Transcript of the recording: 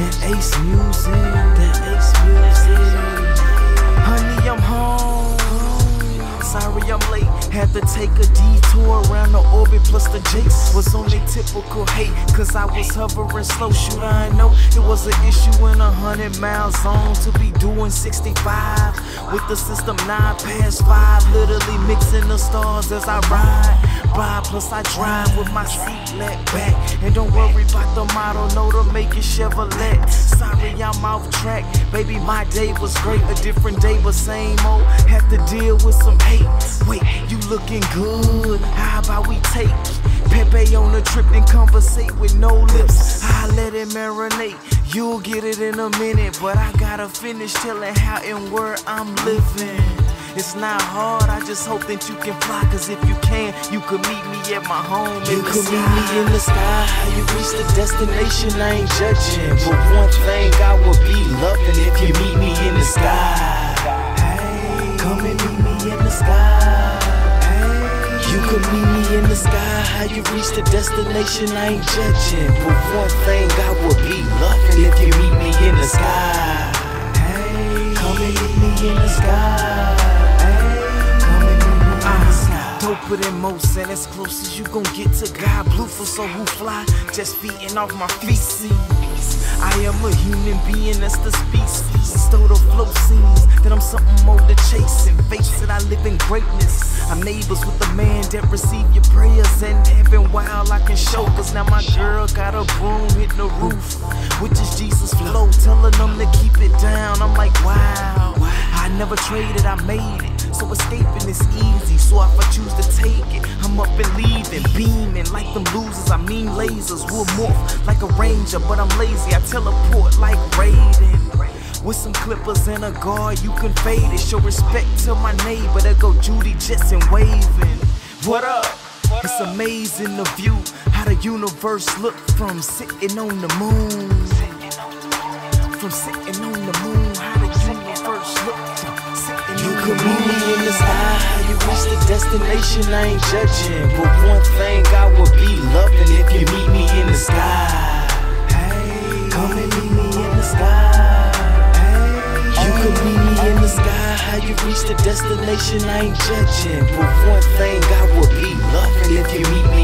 That ace music, that ace music. Honey, I'm home. Sorry sorry I'm late. Had to take a detour around the orbit, plus the jakes was only typical hate. Cause I was hovering slow, shoot, I know it was an issue in a hundred mile zone to be doing 65 with the system nine past five. Literally mixing the stars as I ride by, plus I drive with my seat let back. And don't worry about the model, no, to make it Chevrolet. Sorry, I'm off track. Baby, my day was great, a different day, but same old. Had to deal with some hate. Wait, you looking good. How about we take Pepe on a trip and conversate with no lips? I let it marinate. You'll get it in a minute, but I gotta finish telling how and where I'm living. It's not hard, I just hope that you can fly. Cause if you can, you could meet me at my home. You could meet me in the sky. How you reach the destination, I ain't judging. But one thing I would be loving if you meet me could meet me in the sky. How you reach the destination, I ain't judging. But one thing I would be loving if you meet me in the sky. Hey, come and meet me in the ah. sky. Doper than most, and as close as you gon' get to God. Blue for so who fly, just feeding off my feces. I am a human being, that's the species. Stole the flow scenes, that I'm something more to chase and face it. I live in greatness. I'm neighbors with the man that receive your prayers and heaven while I can show. Cause now my girl got a broom hitting the roof, which is Jesus' flow, telling them to keep it down. I'm like, wow, I never traded, I made it. So escaping is easy. So if I choose to take up and leaving, beaming like them losers. I mean lasers We'll morph like a ranger, but I'm lazy. I teleport like Raiden. With some clippers and a guard, you can fade it. Show respect to my neighbor. There go Judy Jetson waving. What up? It's amazing the view, how the universe look from sitting on the moon. From sitting on the moon, how the universe look from sitting you on the moon. You in reach the destination, I ain't judging. But one thing I would be loving if you meet me in the sky. Hey, come and meet me in the sky. Hey, you could meet me in the sky, how you reach the destination, I ain't judging. But one thing I would be loving if you meet me